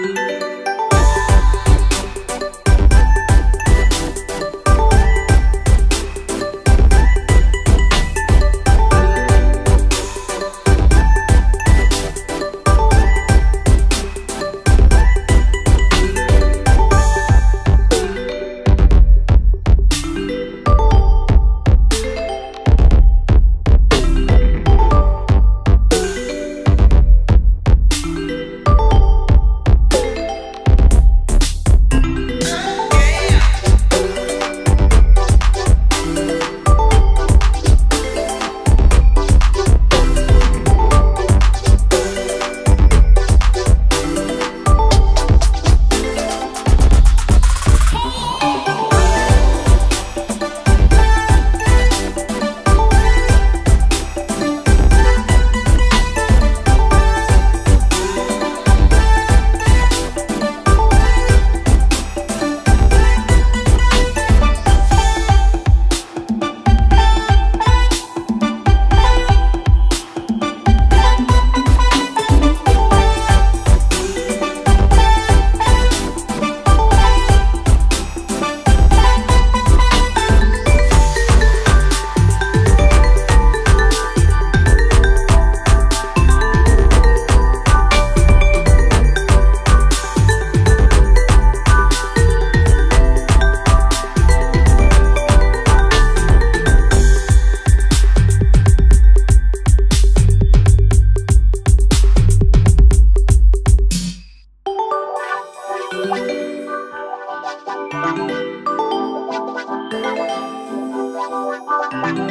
Música Thank you.